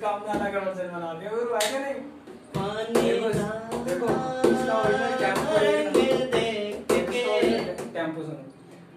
उसका अपना अलग अड़चन बना दिया। और नहीं। पानी।